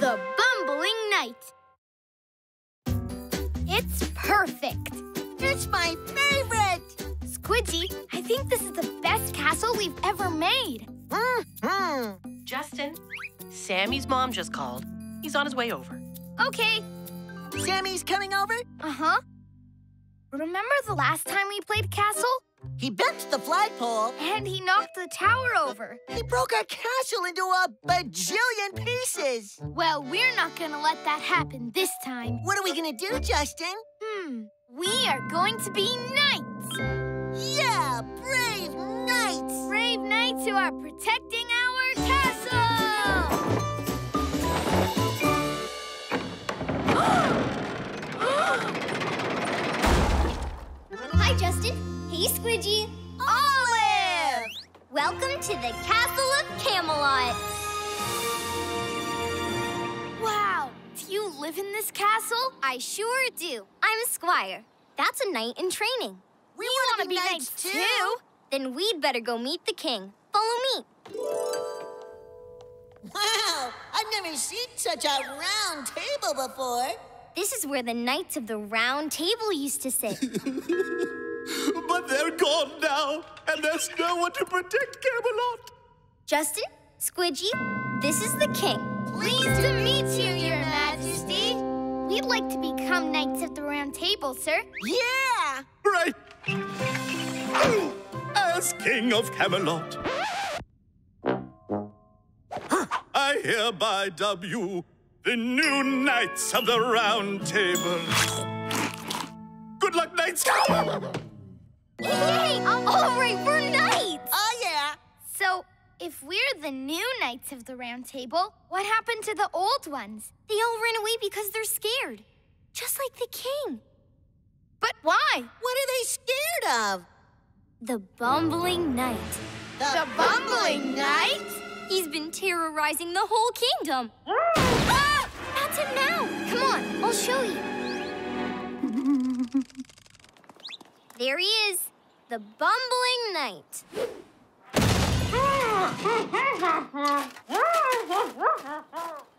The Bumbling Knight. It's perfect. It's my favorite. Squidgy, I think this is the best castle we've ever made. Mm-hmm. Justin, Sammy's mom just called. He's on his way over. Okay. Sammy's coming over? Uh-huh. Remember the last time we played castle? He bent the flagpole. And he knocked the tower over. He broke our castle into a bajillion pieces. Well, we're not gonna let that happen this time. What are we gonna do, Justin? Hmm. We are going to be knights. Yeah, brave knights. Brave knights who are protecting our castle. Hi, Justin. Hey, Squidgy. Olive! Welcome to the Castle of Camelot. Wow. Do you live in this castle? I sure do. I'm a squire. That's a knight in training. We, want want to to be knights too. Then we'd better go meet the king. Follow me. Wow, I've never seen such a round table before. This is where the knights of the round table used to sit. But they're gone now, and there's no one to protect Camelot. Justin, Squidgy, this is the king. Pleased to meet you, your majesty. We'd like to become knights of the round table, sir. Yeah. Right. As King of Camelot, I hereby dub you the new Knights of the Round Table. Good luck, Knights! Yay! All right, we're knights! Oh, yeah. So, if we're the new knights of the round table, what happened to the old ones? They all ran away because they're scared. Just like the king. But why? What are they scared of? The bumbling knight. The bumbling knight? He's been terrorizing the whole kingdom. ah! That's him now. Come on, I'll show you. There he is, the bumbling knight.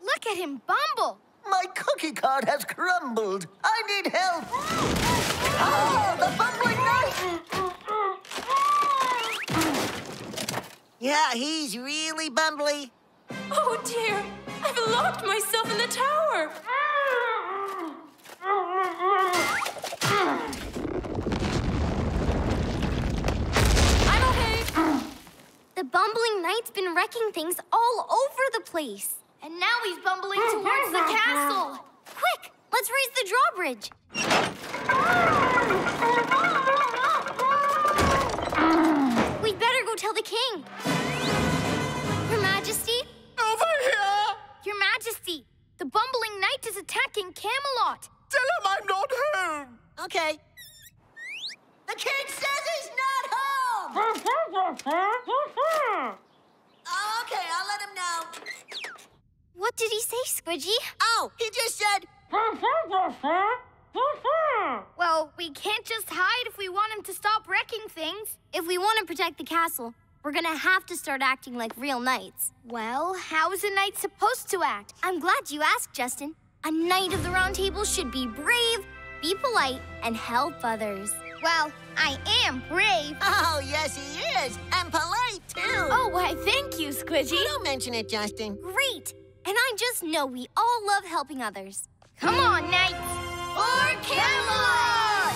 Look at him bumble. My cookie card has crumbled. I need help. Oh, the bumbling knight! Yeah, he's really bumbly. Oh dear, I've locked myself in the tower. I'm okay. The bumbling knight's been wrecking things all over the place. And now he's bumbling towards the castle. Quick, let's raise the drawbridge. We'd better go tell the king. Your Majesty? Over here! Your Majesty, the bumbling knight is attacking Camelot. Tell him I'm not home! Okay. The king says he's not home! Oh, okay, I'll let him know. What did he say, Squidgy? Oh, he just said, Well, we can't just hide if we want him to stop wrecking things. If we want to protect the castle, we're gonna have to start acting like real knights. Well, how is a knight supposed to act? I'm glad you asked, Justin. A knight of the round table should be brave, be polite, and help others. Well, I am brave. oh, yes, he is. And polite, too. Oh, why, thank you, Squidgy. Don't mention it, Justin. Great! And I just know we all love helping others. Come on, knights. For Camelot!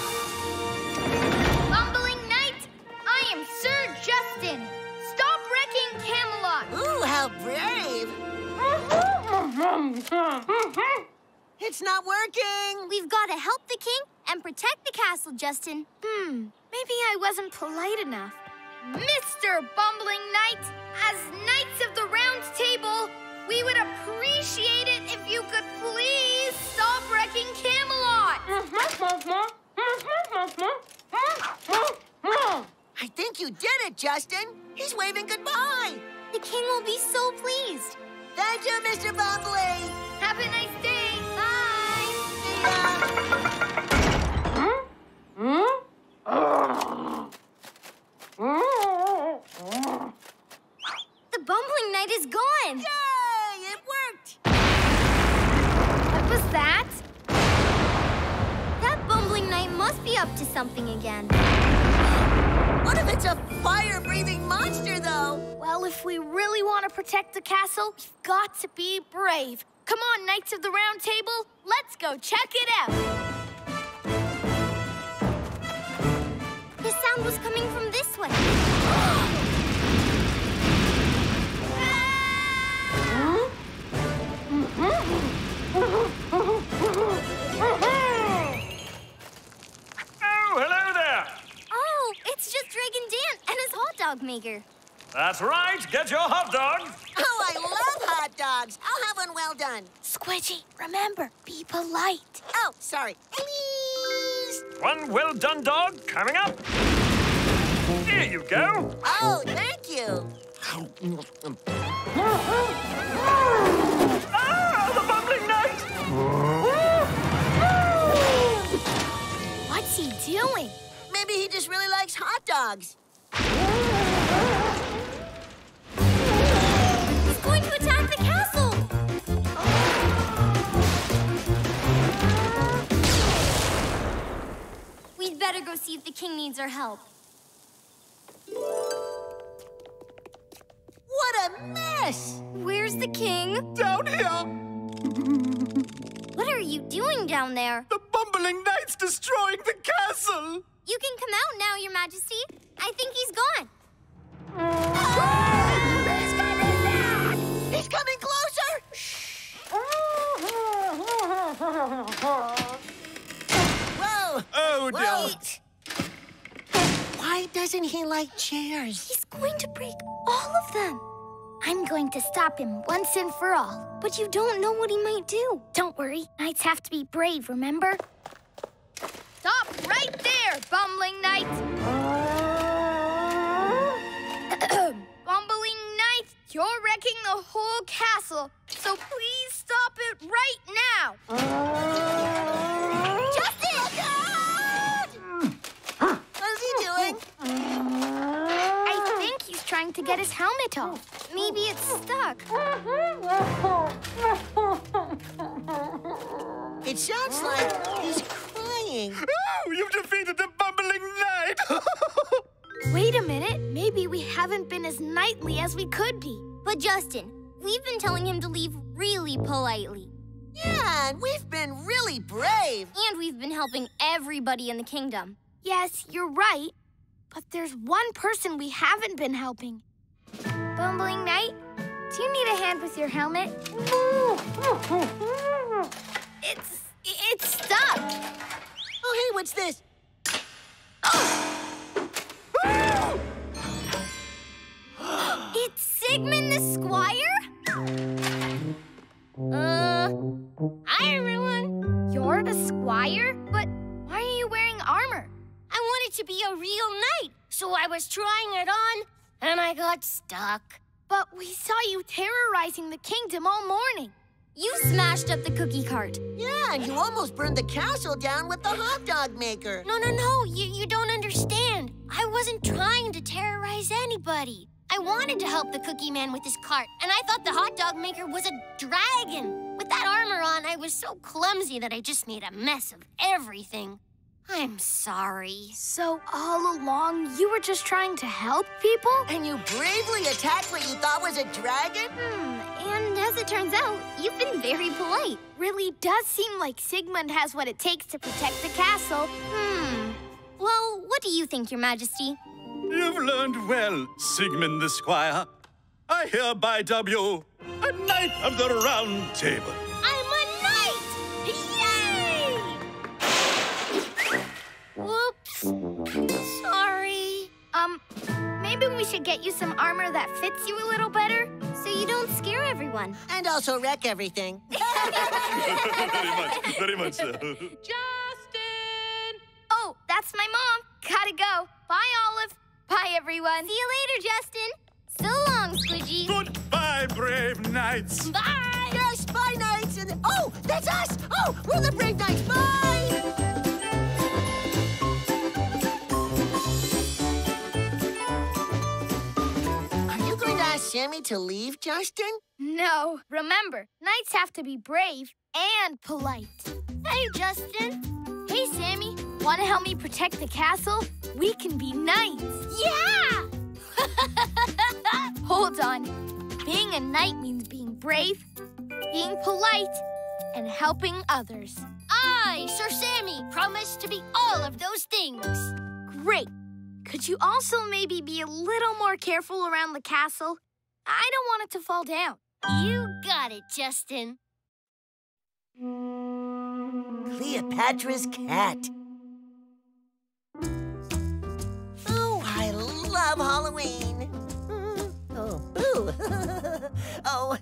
Bumbling knight, I am Sir Justin. Stop wrecking Camelot. Ooh, how brave. It's not working. We've got to help the king and protect the castle, Justin. Hmm, maybe I wasn't polite enough. Mr. Bumbling Knight, as Knights of the Round Table, we would appreciate it if you could please stop wrecking Camelot. I think you did it, Justin. He's waving goodbye. The king will be so pleased. Thank you, Mr. Bumbly. Have a nice day. Hmm? The bumbling knight is gone! Yay! It worked! What was that? That bumbling knight must be up to something again. What if it's a fire-breathing monster, though? Well, if we really want to protect the castle, we've got to be brave. Come on, Knights of the Round Table, let's go check it out! The sound was coming from this way. Oh, hello there. Oh, it's just Dragon Dan and his hot dog maker. That's right. Get your hot dogs. Oh, I love hot dogs. I'll have one well done. Squidgy, remember, be polite. Oh, sorry. Please. One well done dog coming up. Here you go. Oh, thank you. Ah, the. What's he doing? Maybe he just really likes hot dogs. We'd better go see if the king needs our help. What a mess! Where's the king? Down here, What are you doing down there? the bumbling knight's destroying the castle. You can come out now, Your Majesty. I think he's gone. He's coming back! He's coming closer! Whoa! Wait! Why doesn't he like chairs? He's going to break all of them. I'm going to stop him once and for all. But you don't know what he might do. Don't worry, knights have to be brave, remember? Stop right there, bumbling knight! bumbling knight, you're wrecking the whole castle, so please stop it right now! Justin! What's he doing? I think he's trying to get his helmet off. Maybe it's stuck. It sounds like he's crying. Oh, you've defeated the bumbling knight. Wait a minute, maybe we haven't been as knightly as we could be. But Justin, we've been telling him to leave really politely. Yeah, and we've been really brave. And we've been helping everybody in the kingdom. Yes, you're right. But there's one person we haven't been helping. Bumbling Knight, do you need a hand with your helmet? It's it's stuck. Oh, hey, what's this? It's Sigmund the Squire? Uh, hi everyone. You're a squire, but why are you wearing armor? I wanted to be a real knight, so I was trying it on, and I got stuck. But we saw you terrorizing the kingdom all morning. You smashed up the cookie cart. Yeah, and you almost burned the castle down with the hot dog maker. No, no, no, you, you don't understand. I wasn't trying to terrorize anybody. I wanted to help the cookie man with his cart, and I thought the hot dog maker was a dragon. With that armor on, I was so clumsy that I just made a mess of everything. I'm sorry. So all along you were just trying to help people? And you bravely attacked what you thought was a dragon? Hmm, and as it turns out, you've been very polite. Really does seem like Sigmund has what it takes to protect the castle. Hmm. Well, what do you think, Your Majesty? You've learned well, Sigmund the Squire. I hereby dub you a Knight of the Round Table. Whoops. Sorry. Um, maybe we should get you some armor that fits you a little better. So you don't scare everyone. And also wreck everything. very much, very much so. Justin! Oh, that's my mom. Gotta go. Bye, Olive. Bye, everyone. See you later, Justin. So long, Squidgy. Goodbye, brave knights. Bye! yes, bye, knights. And oh, that's us. Oh, we're the brave knights. Bye. Sammy to leave, Justin? No, remember, knights have to be brave and polite. Hey, Justin. Hey, Sammy, Want to help me protect the castle? We can be knights. Yeah! Hold on. Being a knight means being brave, being polite, and helping others. I, Sir Sammy, promise to be all of those things. Great. Could you also maybe be a little more careful around the castle? I don't want it to fall down. You got it, Justin. Cleopatra's cat. Oh, I love Halloween. Oh, boo. oh,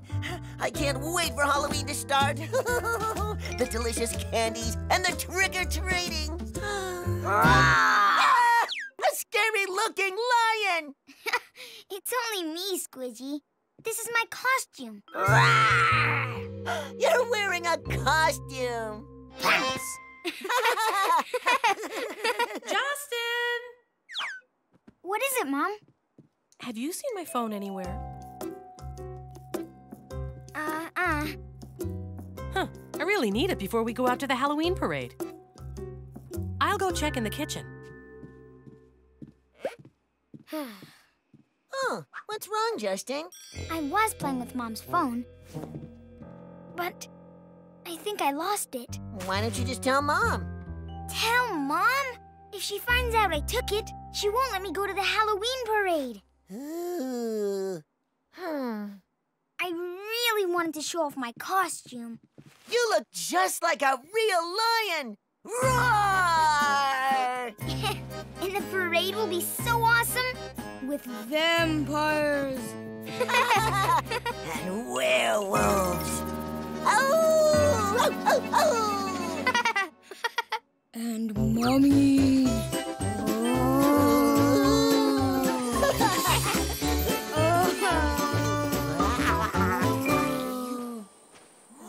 I can't wait for Halloween to start. the delicious candies and the trick-or-treating. Ah, It's only me, Squidgy. This is my costume. You're wearing a costume. Thanks. Justin! What is it, Mom? Have you seen my phone anywhere? Uh, uh. Huh. I really need it before we go out to the Halloween parade. I'll go check in the kitchen. Oh, what's wrong, Justin? I was playing with Mom's phone, but I think I lost it. Why don't you just tell Mom? Tell Mom? If she finds out I took it, she won't let me go to the Halloween parade. Ooh. Hmm. I really wanted to show off my costume. You look just like a real lion! Roar! and the parade will be so awesome with vampires. and werewolves. Oh! oh, oh, oh. and mommy.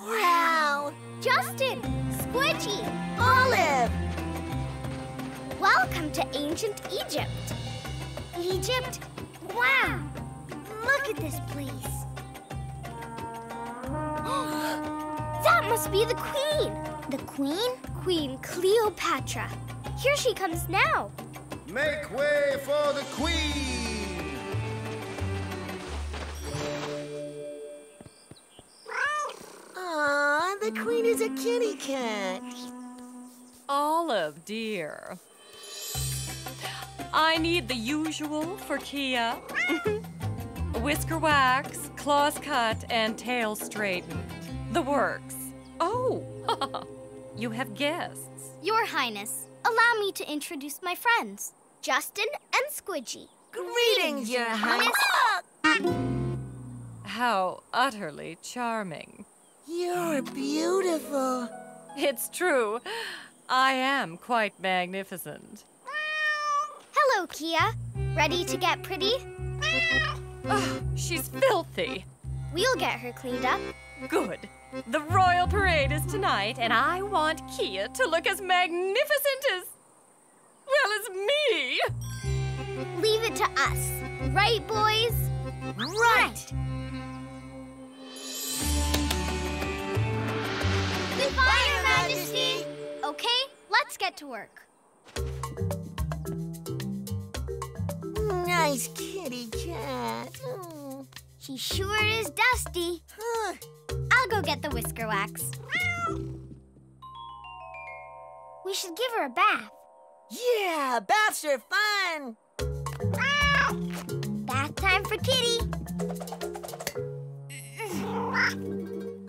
wow! Justin, Squidgy, Olive! welcome to ancient Egypt. Egypt? Wow! Look at this place. that must be the queen. The queen? Queen Cleopatra. Here she comes now. Make way for the queen! Aw, the queen is a kitty cat. Olive, dear. I need the usual for Kia. Whisker wax, claws cut, and tail straightened. The works. Oh, you have guests. Your Highness, allow me to introduce my friends, Justin and Squidgy. Greetings, Your Highness. How utterly charming. You're beautiful. It's true. I am quite magnificent. Hello, Kia. Ready to get pretty? Oh, she's filthy. We'll get her cleaned up. Good. The royal parade is tonight, and I want Kia to look as magnificent as. well, as me. Leave it to us. Right, boys? Right! Goodbye, Your Majesty. Okay, let's get to work. Nice kitty cat. Mm. She sure is dusty. Huh. I'll go get the whisker wax. We should give her a bath. Yeah, baths are fun. Bath time for Kitty.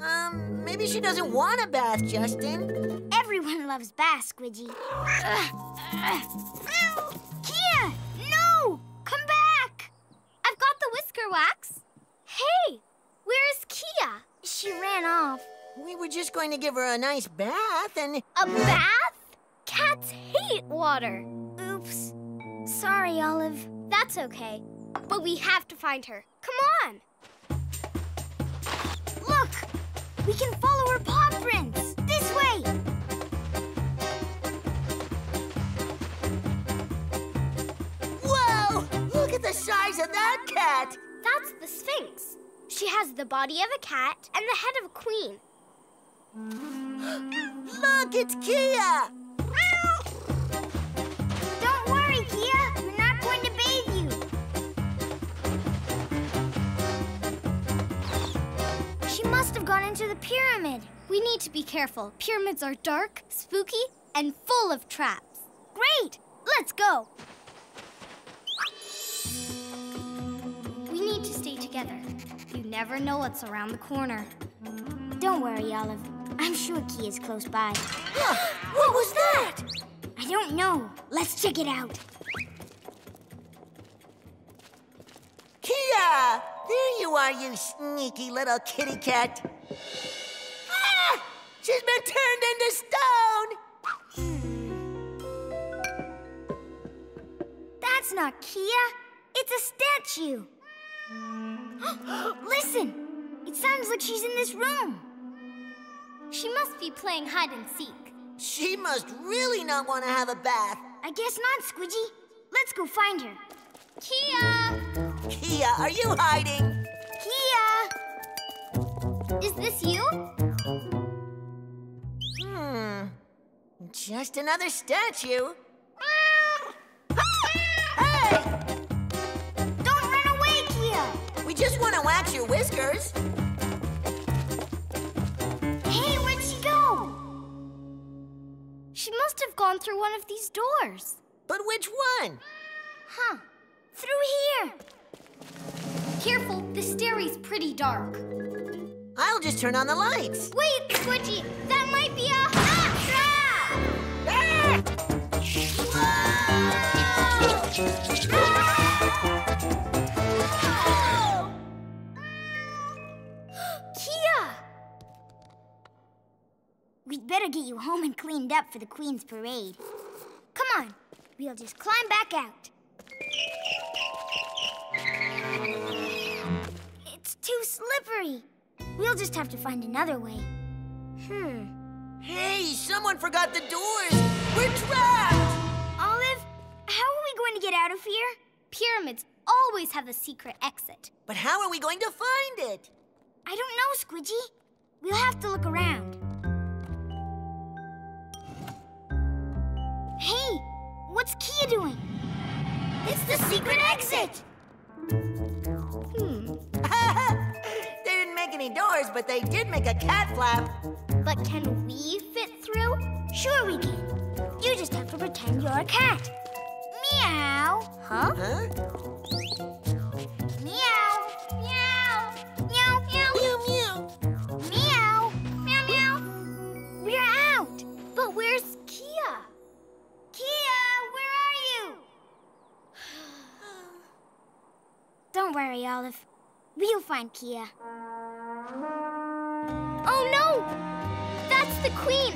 Um, maybe she doesn't want a bath, Justin. Everyone loves baths, Squidgy. Wax. Hey! Where is Kia? She ran off. We were just going to give her a nice bath and... A bath? Cats hate water. Oops. Sorry, Olive. That's okay. But we have to find her. Come on. Look! We can follow her paw prints. This way. Whoa! Look at the size of that cat! That's the Sphinx. She has the body of a cat and the head of a queen. Look, it's Kia! Don't worry, Kia. We're not going to bathe you. She must have gone into the pyramid. We need to be careful. Pyramids are dark, spooky, and full of traps. Great! Let's go! Need to stay together. You never know what's around the corner. Don't worry, Olive. I'm sure Key is close by. What was that? I don't know. Let's check it out. Kia! There you are, you sneaky little kitty cat. Ah! She's been turned into stone! That's not Kia. It's a statue. Listen! It sounds like she's in this room. She must be playing hide and seek. She must really not want to have a bath. I guess not, Squidgy. Let's go find her. Kia! Kia, are you hiding? Kia! Is this you? Hmm. Just another statue. Just want to wax your whiskers. Hey, where'd she go? She must have gone through one of these doors. But which one? Huh. Through here. Careful, the stairway's pretty dark. I'll just turn on the lights. Wait, Squidgy, that might be a trap! Kia! Ah! Better get you home and cleaned up for the Queen's parade. Come on, we'll just climb back out. It's too slippery. We'll just have to find another way. Hmm. Hey, someone forgot the doors. We're trapped. Olive, how are we going to get out of here? Pyramids always have a secret exit. But how are we going to find it? I don't know, Squidgy. We'll have to look around. Kia doing? It's the secret exit! Hmm. they didn't make any doors, but they did make a cat flap. But can we fit through? Sure we can. You just have to pretend you're a cat. Meow. Huh? Huh? Meow. Meow. Don't worry, Olive. We'll find Kia. Oh no! That's the queen!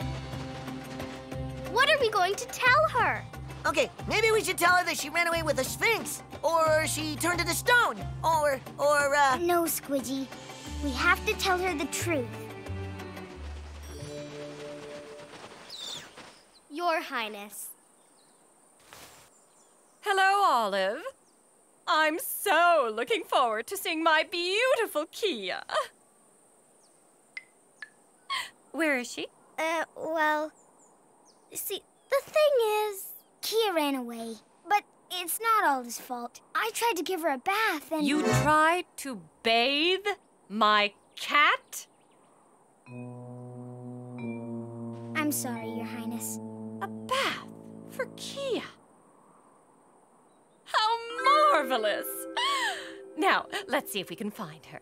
What are we going to tell her? Okay, maybe we should tell her that she ran away with a sphinx, or she turned into stone, or, or, uh... No, Squidgy. We have to tell her the truth. Your Highness. Hello, Olive. I'm so looking forward to seeing my beautiful Kia. Where is she? Uh, well, see, the thing is, Kia ran away, but it's not all his fault. I tried to give her a bath and... You tried to bathe my cat? I'm sorry, Your Highness. A bath for Kia. How marvelous! Now, let's see if we can find her.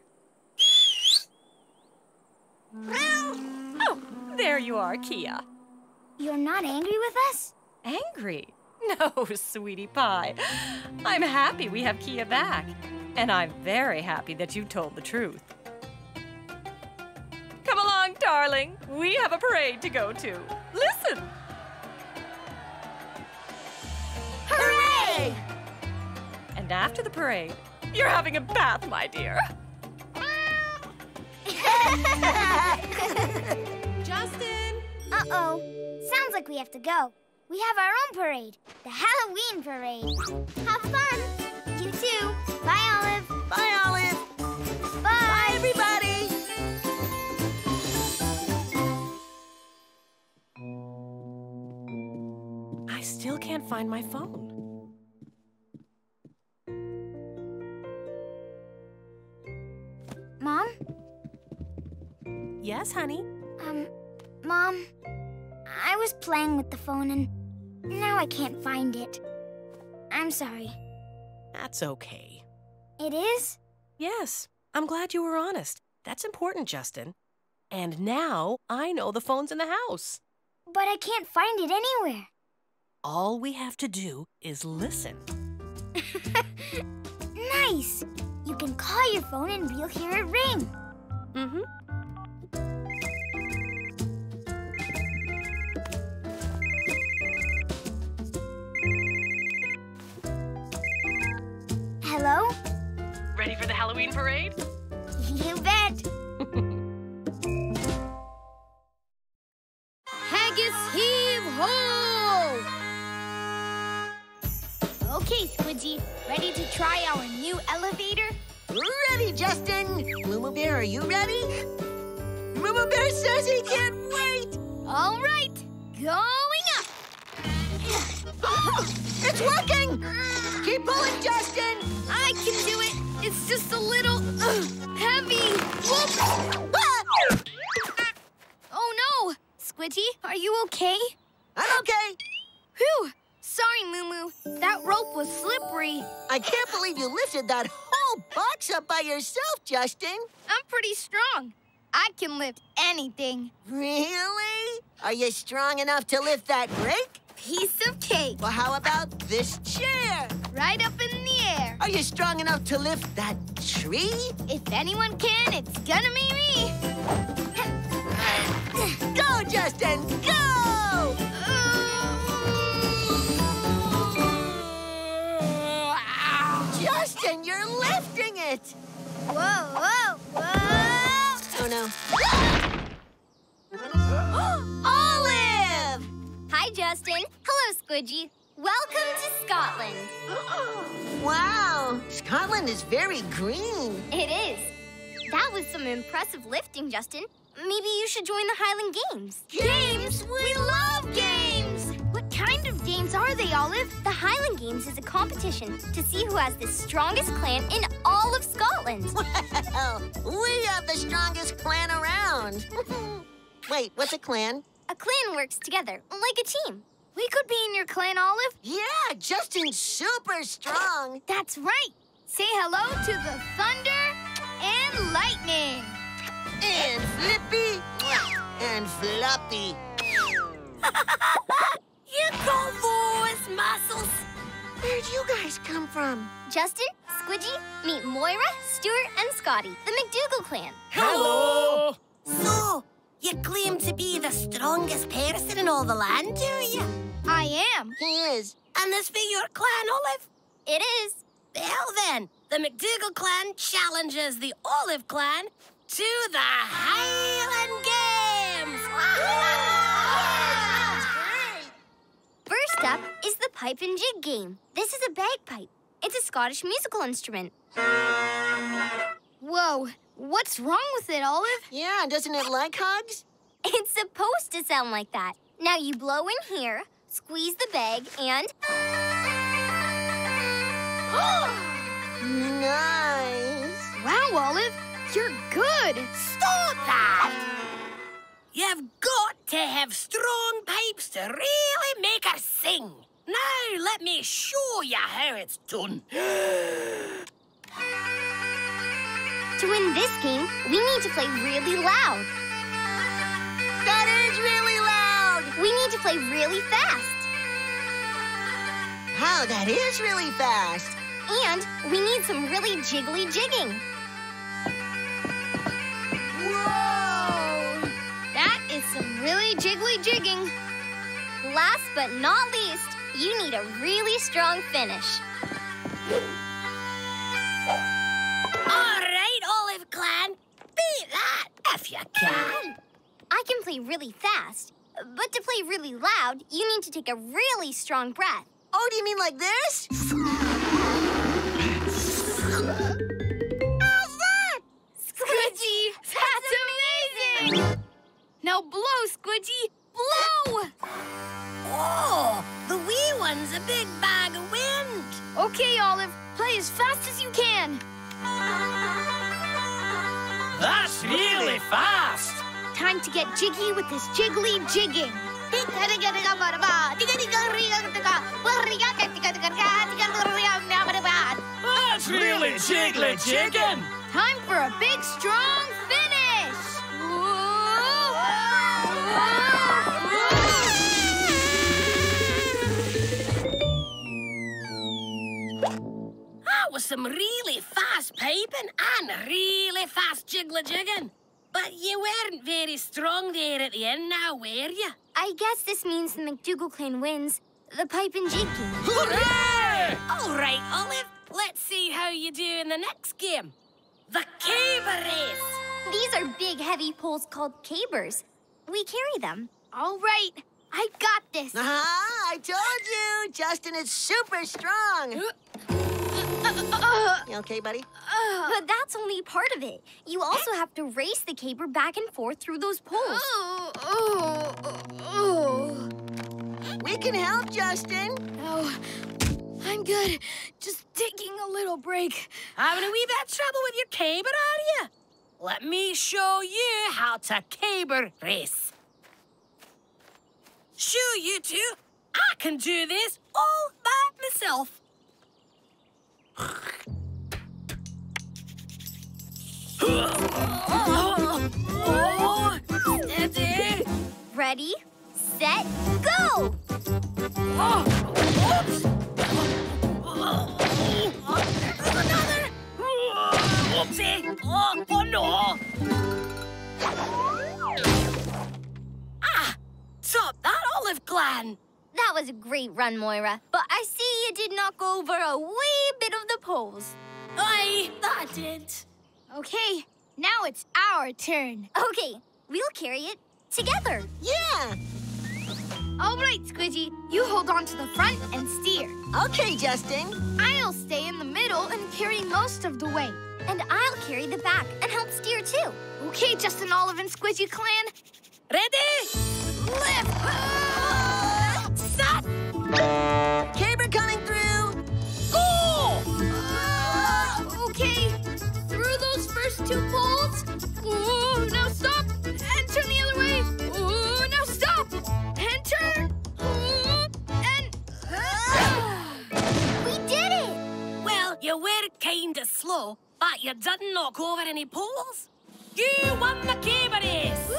Oh, there you are, Kia. You're not angry with us? Angry? No, sweetie pie. I'm happy we have Kia back. And I'm very happy that you told the truth. Come along, darling. We have a parade to go to. Listen. Hooray! And after the parade, you're having a bath, my dear. Justin! Uh-oh. Sounds like we have to go. We have our own parade, the Halloween parade. have fun! You too. Bye, Olive. Bye, Olive. Bye. Bye, everybody. I still can't find my phone. Yes, honey? Um, Mom, I was playing with the phone and now I can't find it. I'm sorry. That's okay. It is? Yes, I'm glad you were honest. That's important, Justin. And now I know the phone's in the house. But I can't find it anywhere. All we have to do is listen. Nice! You can call your phone and we'll hear it ring. Mm-hmm. The Halloween parade? You bet. Haggis heave ho! Okay, Squidgy, ready to try our new elevator? Ready, Justin! Moo Bear, are you ready? Moo Bear says he can't wait! All right, going up! Oh, it's working! Keep pulling, Justin! I can do it. It's just a little uh, heavy. Ah! Oh no! Squidgy, are you okay? I'm okay. Phew! Sorry, Moo Moo. That rope was slippery. I can't believe you lifted that whole box up by yourself, Justin. I'm pretty strong. I can lift anything. Really? Are you strong enough to lift that brick? Piece of cake. Well, how about this chair? Right up in. Are you strong enough to lift that tree? If anyone can, it's gonna be me. Go, Justin, go! Justin, you're lifting it! Whoa, whoa, whoa! Oh, no. Olive! Hi, Justin. Hello, Squidgy. Welcome to Scotland. Wow, Scotland is very green. It is. That was some impressive lifting, Justin. Maybe you should join the Highland Games. Games? We love games! What kind of games are they, Olive? The Highland Games is a competition to see who has the strongest clan in all of Scotland. Well, we have the strongest clan around. Wait, what's a clan? A clan works together like a team. We could be in your clan, Olive. Yeah, Justin's super strong. That's right. Say hello to the thunder and lightning. And Flippy. And Floppy. You go boys, muscles. Where'd you guys come from? Justin, Squidgy, meet Moira, Stuart, and Scotty, the McDougal clan. Hello! So, you claim to be the strongest person in all the land, do you? I am. He is. And this be your clan, Olive? It is. Well then, the McDougal clan challenges the Olive clan to the Highland Games! First up is the pipe and jig game. This is a bagpipe. It's a Scottish musical instrument. Whoa, what's wrong with it, Olive? Yeah, doesn't it like hugs? It's supposed to sound like that. Now you blow in here, squeeze the bag, and... Nice. Wow, Olive, you're good. Stop that! You've got to have strong pipes to really make her sing. Now let me show you how it's done. To win this game, we need to play really loud. That is really loud. We need to play really fast. Wow, that is really fast. And we need some really jiggly jigging. Whoa! That is some really jiggly jigging. Last but not least, you need a really strong finish. All right, Olive Clan. Beat that if you can. I can play really fast, but to play really loud, you need to take a really strong breath. Oh, do you mean like this? How's that? Squidgy, that's amazing! Now blow, Squidgy, blow! Oh, the wee one's a big bag of wind. Okay, Olive, play as fast as you can. That's really fast. time to get jiggy with this jiggly jigging. That's really jiggly jigging. Time for a big, strong was some really fast piping and really fast jiggly jigging. But you weren't very strong there at the end now, were you? I guess this means the McDougal clan wins the pipe and jigging. Hooray! All right, Olive. Let's see how you do in the next game. The caber race. These are big, heavy poles called cabers. We carry them. All right, I got this. Ah, I told you! Justin is super strong! You okay, buddy? But that's only part of it. You also have to race the caber back and forth through those poles. We can help, Justin. Oh, I'm good. Just taking a little break. Having a wee bit of trouble with your caber, are you? Let me show you how to caber race. Sure, you two. I can do this all by myself. Steady. Ready, set, go! Oh, whoops. Another. Whoopsie. Oh, oh no. Ah, stop that Olive clan. That was a great run, Moira. But I see you did knock over a wee bit of the poles. Aye, that did. Okay, now it's our turn. Okay, we'll carry it together. Yeah! All right, Squidgy, you hold on to the front and steer. Okay, Justin. I'll stay in the middle and carry most of the weight. And I'll carry the back and help steer too. Okay, Justin, Olive, and Squidgy clan. Ready? Lift. Ah! Set. But you didn't knock over any poles. You won the caber race.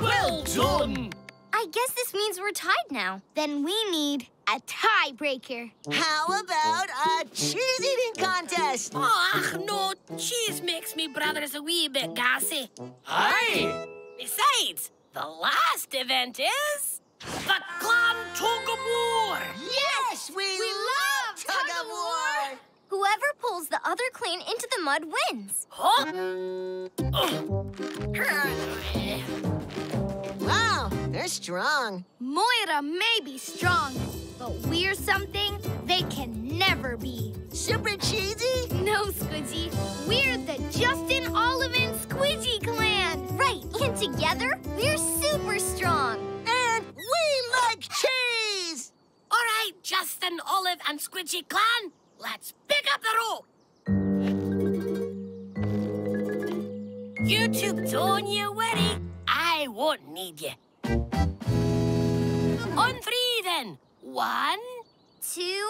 Well done. I guess this means we're tied now. then we need a tiebreaker. How about a cheese eating contest? Oh, ach, no, cheese makes me brothers a wee bit gassy. Aye! Besides, the last event is the Clan Tug of War. Yes, we, love tug of war! Whoever pulls the other clan into the mud wins. Huh? Wow, they're strong. Moira may be strong, but we're something they can never be. Super cheesy? No, Squidgy. We're the Justin, Olive, and Squidgy clan. Right, and together, we're super strong. And we like cheese! All right, Justin, Olive, and Squidgy Clan, let's pick up the rope. You two don't you. I won't need you. On three, then. One, Two,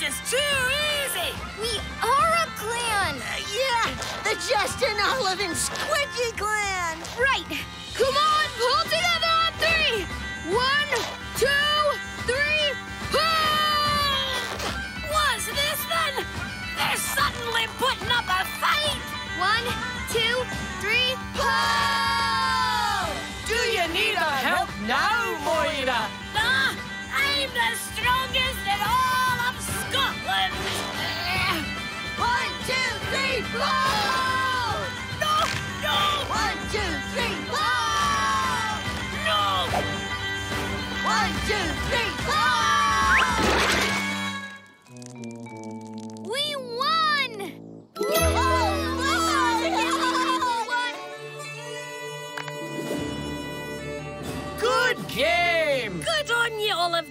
This is too easy! We are a clan. Uh, yeah, the Justin, Olive, and Squidgy clan! Right. Come on, pull together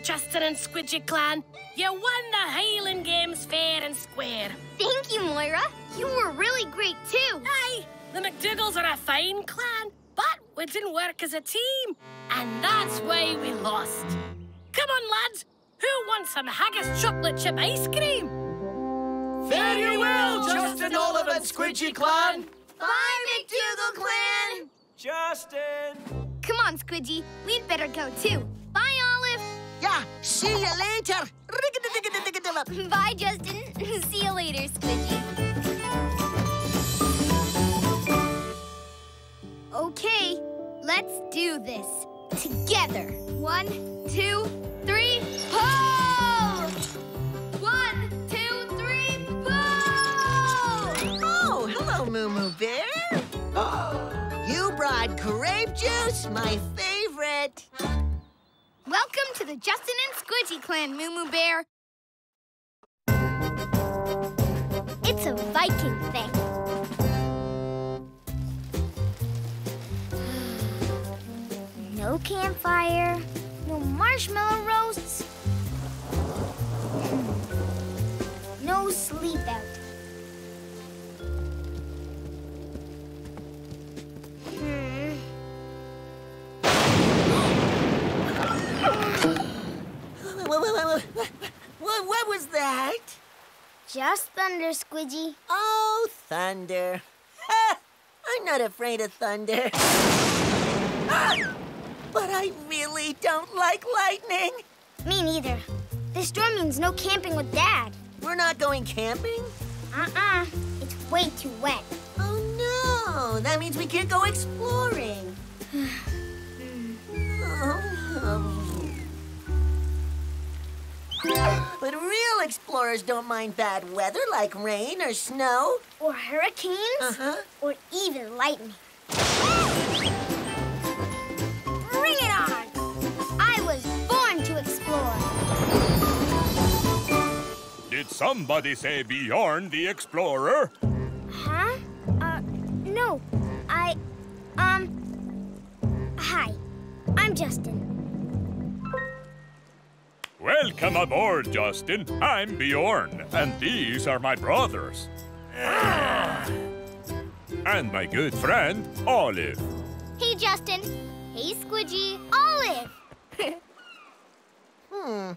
Justin, and Squidgy Clan. You won the Highland Games fair and square. Thank you, Moira. You were really great, too. Aye, the McDougalls are a fine clan, but we didn't work as a team, and that's why we lost. Come on, lads. Who wants some haggis chocolate chip ice cream? Very well, Justin, Olive, and Squidgy Clan. Bye, McDougal Clan! Justin! Come on, Squidgy. We'd better go, too. Bye, Olive. Yeah, see you later. Bye, Justin. See you later, Squidgy. Okay, let's do this. Together. One, two, three, pull! One, two, three, pull! Oh, hello, Moo Moo Bear. Oh! You brought grape juice, my favorite. Welcome to the Justin and Squidgy clan, Moo Moo Bear. It's a Viking thing. No campfire, no marshmallow roasts, no sleep out. Hmm. What, what, what, what was that? Just thunder, Squidgy. Oh, thunder. I'm not afraid of thunder. Ah! But I really don't like lightning. Me neither. This storm means no camping with Dad. We're not going camping? Uh-uh. It's way too wet. Oh, no. That means we can't go exploring. But real explorers don't mind bad weather like rain or snow. Or hurricanes. Uh-huh. Or even lightning. Did somebody say Bjorn the Explorer? Huh? Uh, no. I, um, hi. I'm Justin. Welcome aboard, Justin. I'm Bjorn, and these are my brothers. and my good friend, Olive. Hey, Justin. Hey, Squidgy. Olive. Hmm.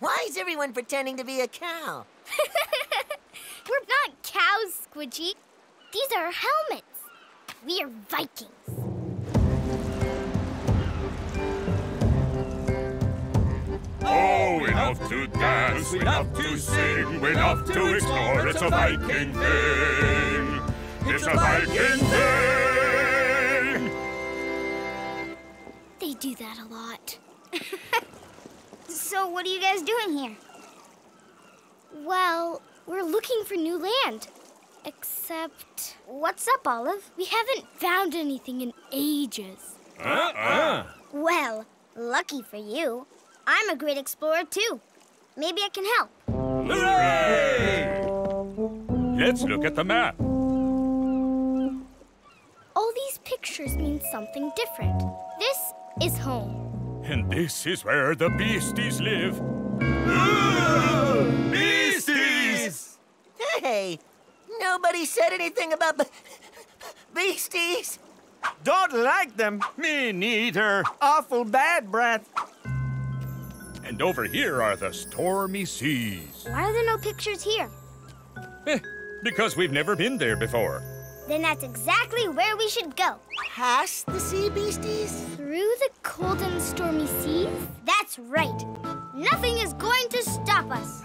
Why is everyone pretending to be a cow? We're not cows, Squidgy. These are helmets. We are Vikings. Oh, we love to dance, we love to sing, we love to explore. It's a Viking thing. It's a Viking thing. They do that a lot. So, what are you guys doing here? Well, we're looking for new land. Except What's up, Olive? we haven't found anything in ages. Uh-uh. Well, lucky for you. I'm a great explorer, too. Maybe I can help. Hooray! Let's look at the map. All these pictures mean something different. This is home. And this is where the beasties live. Beasties! Hey, nobody said anything about b- beasties. Don't like them. Me neither. Awful bad breath. And over here are the stormy seas. Why are there no pictures here? Eh, because we've never been there before. Then that's exactly where we should go. Past the sea beasties? Through the cold and stormy seas? That's right. Nothing is going to stop us.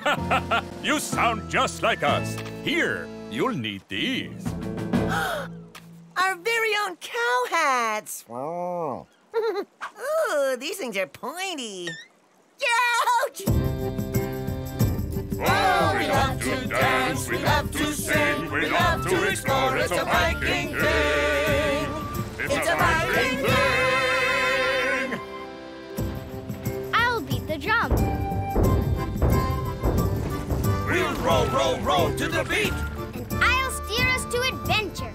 you sound just like us. Here, you'll need these. Our very own cow hats. Oh. Ooh, these things are pointy. Ouch! Oh, we love to dance, we love to sing, we love to explore. It's a Viking thing. It's a Viking thing. I'll beat the drum. We'll row, row, row to the beat. And I'll steer us to adventure.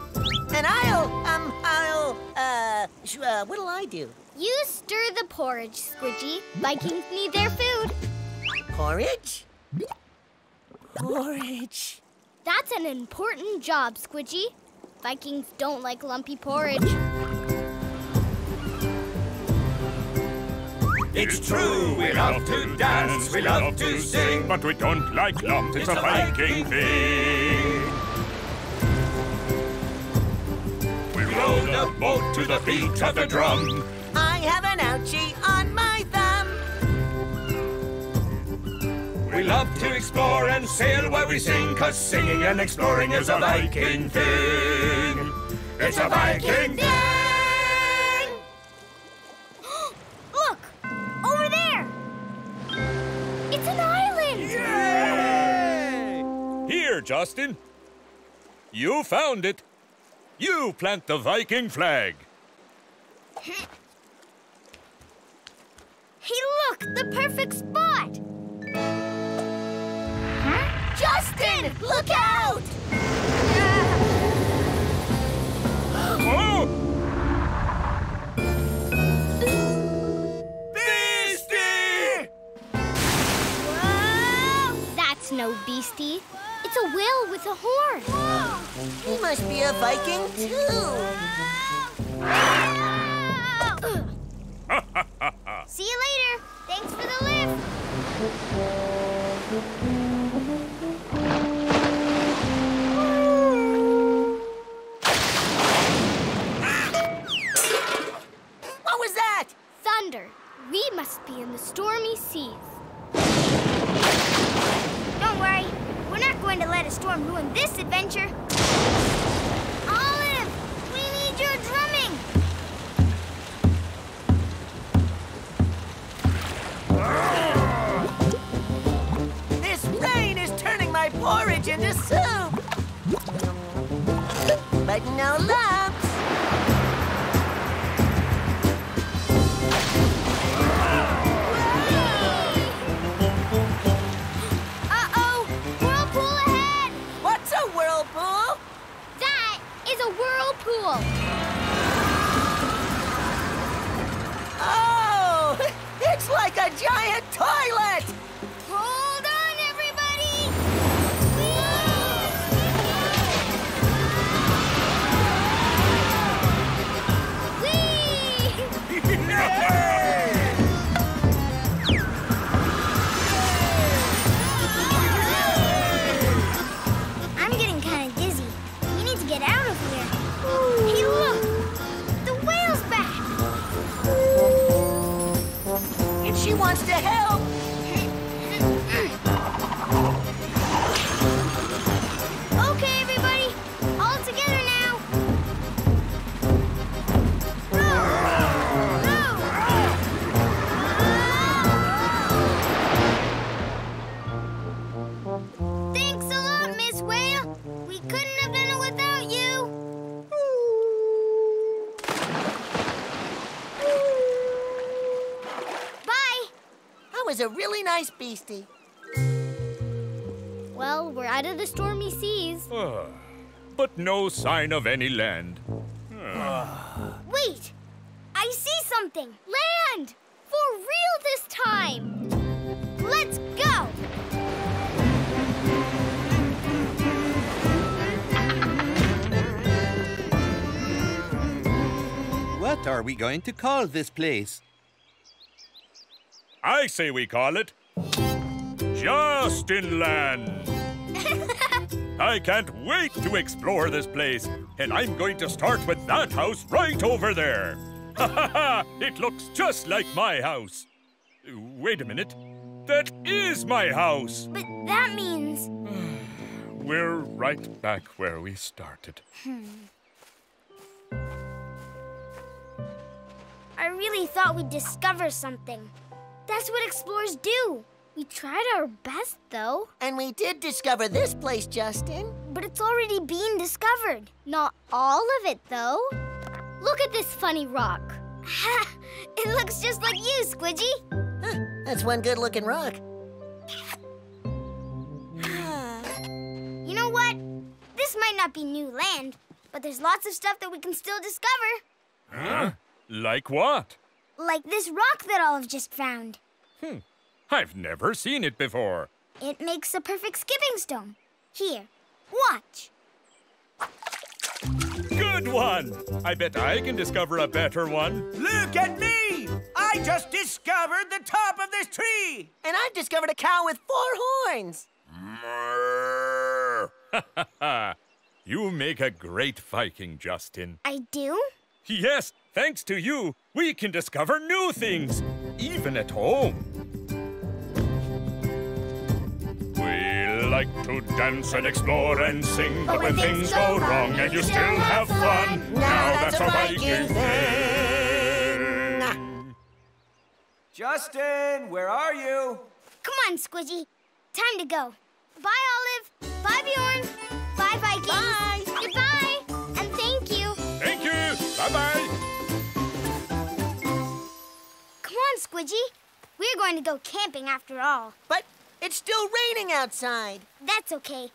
And I'll, um, I'll, uh, uh what'll I do? You stir the porridge, Squidgy. Vikings need their food. Porridge? Porridge. That's an important job, Squidgy. Vikings don't like lumpy porridge. It's true, we love to dance, we love to sing, but we don't like lumps, it's a Viking thing. We row the boat to the beat of the drum. We love to explore and sail while we sing, cause singing and exploring is a Viking thing. It's a Viking thing! Look! Over there! It's an island! Yay! Here, Justin. You found it. You plant the Viking flag. Hey, look! The perfect spot! Justin! Look out! Oh! Beastie! Whoa! That's no beastie. It's a whale with a horn. He must be a Viking, too. See you later. Thanks for the lift. We must be in the stormy seas. Don't worry. We're not going to let a storm ruin this adventure. Olive, we need your drumming. This rain is turning my porridge into soup. But no lumps. Whirlpool. Oh, it's like a giant was a really nice beastie. Well, we're out of the stormy seas. Ah, but no sign of any land. Wait! I see something! Land! For real this time! Let's go! What are we going to call this place? I say we call it Justin Land. I can't wait to explore this place, and I'm going to start with that house right over there. Ha ha ha! It looks just like my house. Wait a minute. That is my house. But that means. We're right back where we started. Hmm. I really thought we'd discover something. That's what explorers do. We tried our best, though. And we did discover this place, Justin. But it's already being discovered. Not all of it, though. Look at this funny rock. Ha! It looks just like you, Squidgy. That's one good-looking rock. You know what? This might not be new land, but there's lots of stuff that we can still discover. Huh? Like what? Like this rock that Olive just found. Hmm. I've never seen it before. It makes a perfect skipping stone. Here, watch. Good one! I bet I can discover a better one. Look at me! I just discovered the top of this tree! And I've discovered a cow with four horns. you make a great Viking, Justin. I do? Yes, thanks to you, we can discover new things, even at home. We like to dance and explore and sing, but when things go wrong and you still have fun, now that's a Viking thing. Justin, where are you? Come on, Squidgy. Time to go. Bye, Olive. Bye, Bjorn. Bye, Vikings. Bye. Squidgy. We're going to go camping after all. But it's still raining outside. That's okay.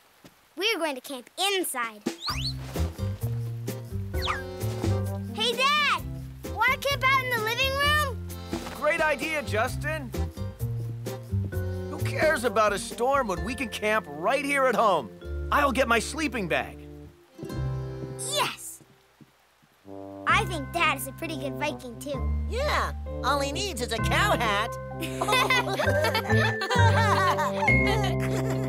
We're going to camp inside. Hey, Dad! Want to camp out in the living room? Great idea, Justin. Who cares about a storm when we can camp right here at home? I'll get my sleeping bag. Yes! I think Dad is a pretty good Viking, too. Yeah, all he needs is a cow hat.